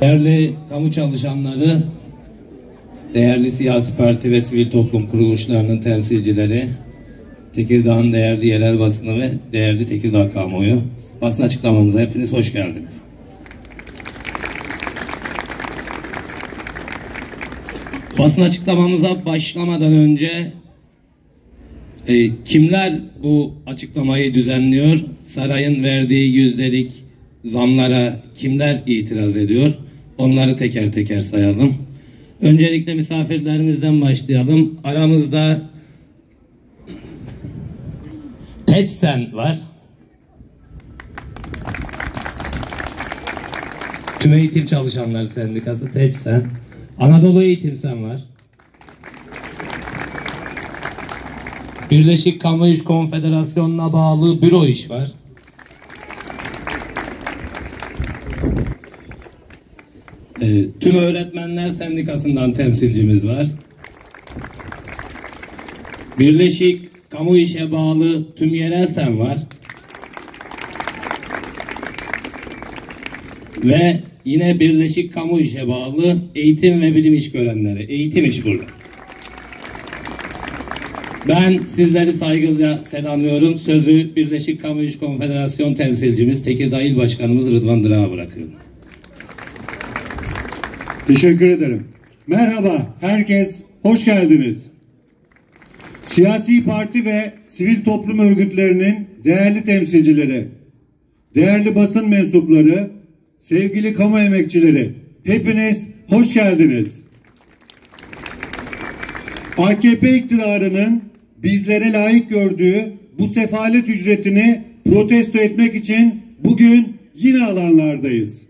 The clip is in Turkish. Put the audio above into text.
Değerli kamu çalışanları, değerli siyasi parti ve sivil toplum kuruluşlarının temsilcileri, Tekirdağ'ın değerli yerel basını ve değerli Tekirdağ kamuoyu, basın açıklamamıza hepiniz hoş geldiniz. Basın açıklamamıza başlamadan önce e, kimler bu açıklamayı düzenliyor? Sarayın verdiği yüzdelik zamlara kimler itiraz ediyor? Onları teker teker sayalım. Öncelikle misafirlerimizden başlayalım. Aramızda Teçsen var. Tüm Eğitim Çalışanları Sendikası Teçsen. Anadolu Eğitim Sen var. Birleşik Kamu İş Konfederasyonu'na bağlı büro iş var. Ee, tüm Öğretmenler Sendikası'ndan temsilcimiz var. Birleşik Kamu İş'e bağlı tüm yerel sen var. Ve yine Birleşik Kamu İş'e bağlı eğitim ve bilim iş görenleri. Eğitim iş burada. Ben sizleri saygıyla selamlıyorum. Sözü Birleşik Kamu İş Konfederasyon temsilcimiz Tekirdağ İl Başkanımız Rıdvan Dırak'a bırakıyorum. Teşekkür ederim. Merhaba, herkes hoş geldiniz. Siyasi parti ve sivil toplum örgütlerinin değerli temsilcileri, değerli basın mensupları, sevgili kamu emekçileri, hepiniz hoş geldiniz. AKP iktidarının bizlere layık gördüğü bu sefalet ücretini protesto etmek için bugün yine alanlardayız.